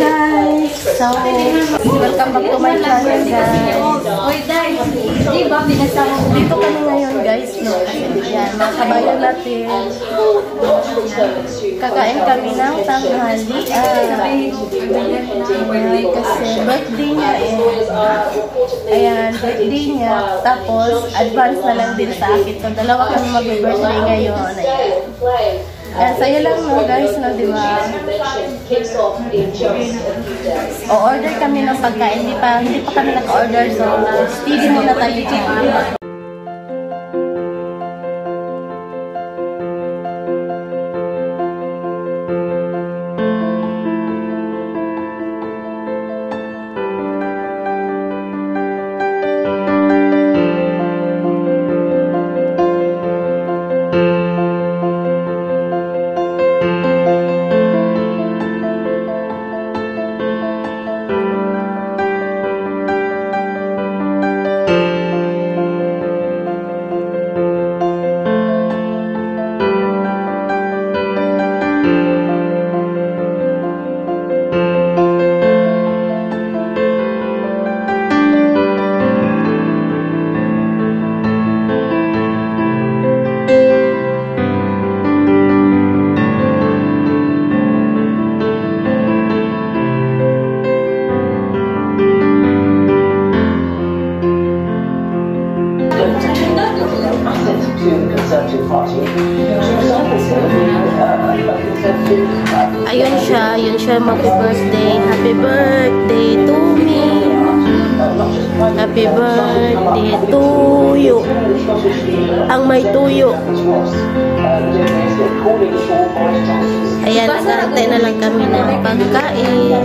Welcome back to my channel guys. Oy, Day. Di ba binasama mo? Dito kami ngayon guys, no? Yan, mga kabayan natin. Kakain kami ng tanghali. Ayan, kasi birthday niya eh. Ayan, birthday niya. Tapos, advance na lang din sa akin. So, dalawa kami mag-birthday ngayon. Ayan. Ayan, sa'yo lang no guys, no, di ba? O, order kami ng pagkain. Hindi pa, hindi pa kami nag-order. So, steady muna tayo dito. Ayun siya, ayun siya mag-birthday. Happy birthday to me. Happy birthday to you. Ang may tuyo. Ayan, nag na lang kami ng pagkain.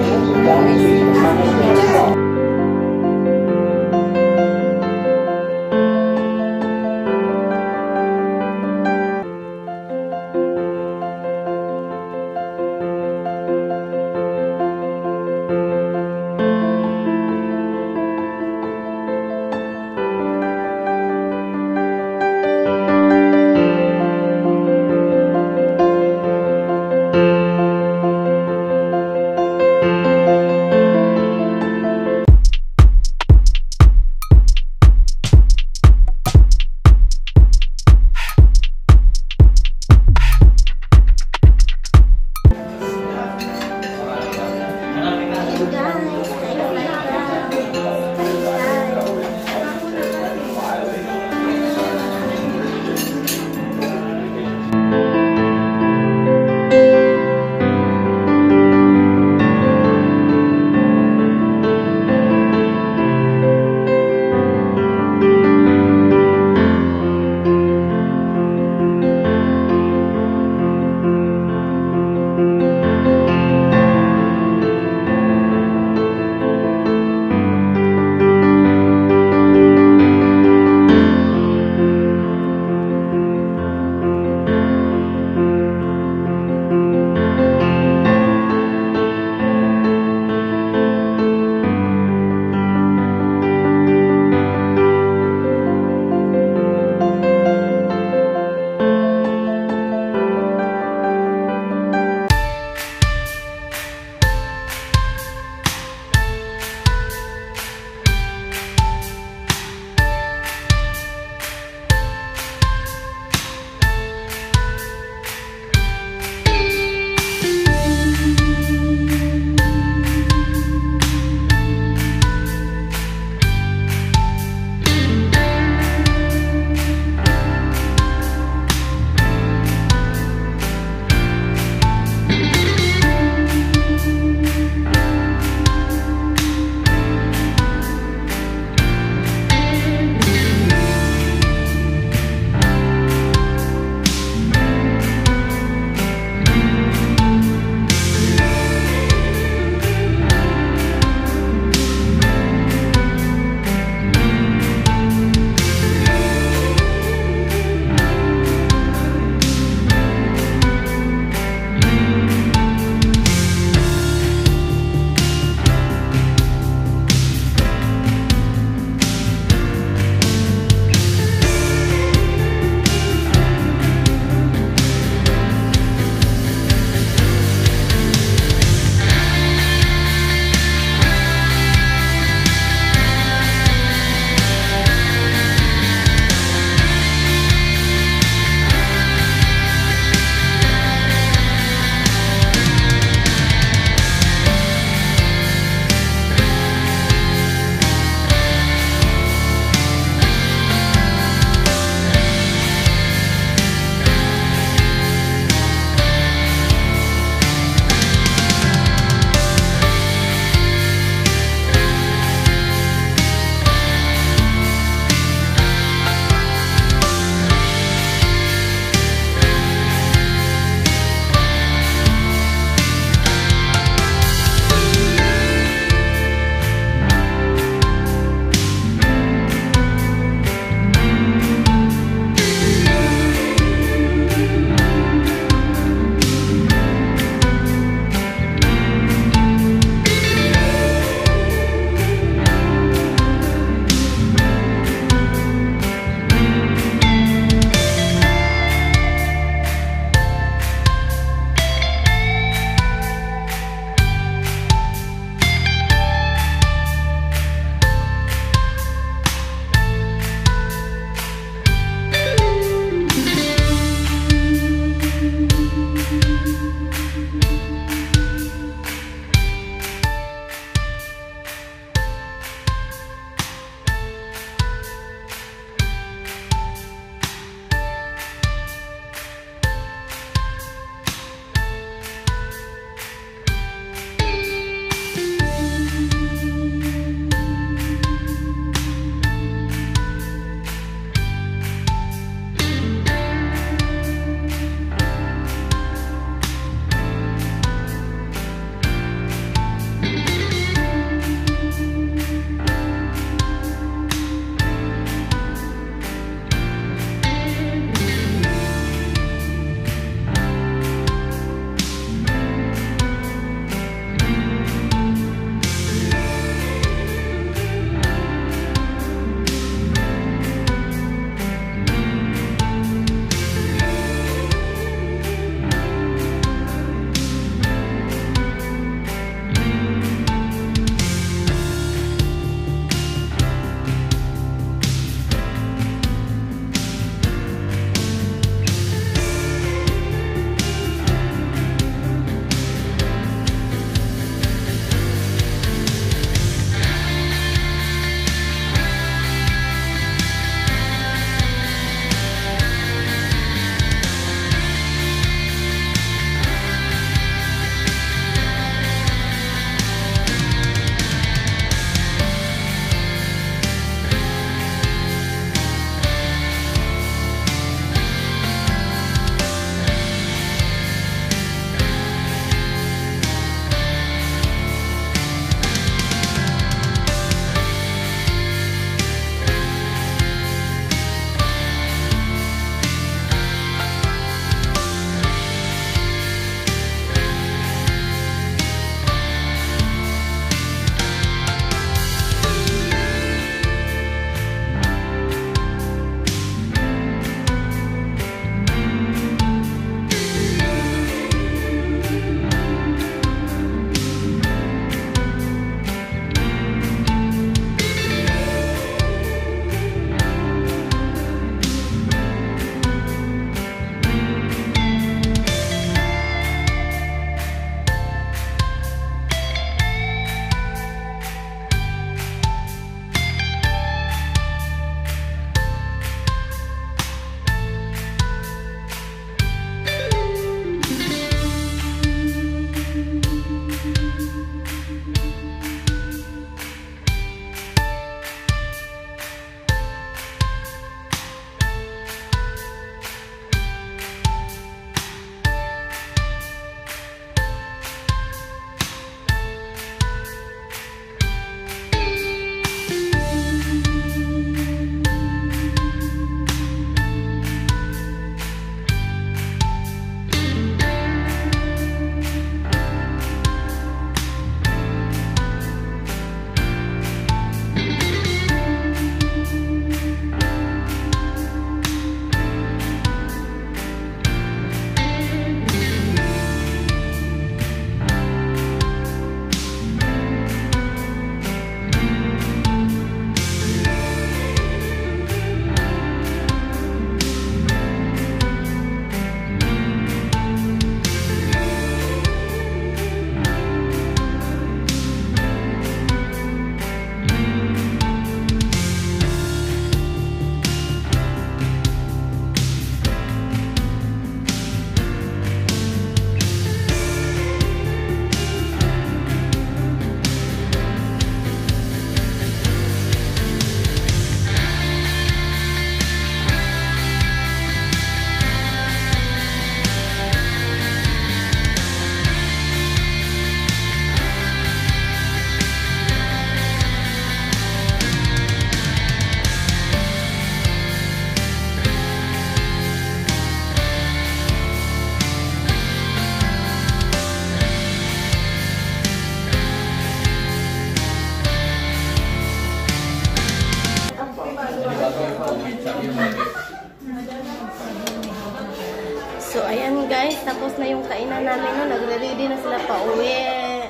So, ayan guys, tapos na yung kainan namin, no? Nagre-ready na sila pa uwi.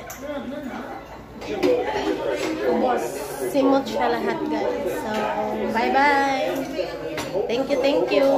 Simot siya lahat, guys. So, bye-bye. Thank you, thank you.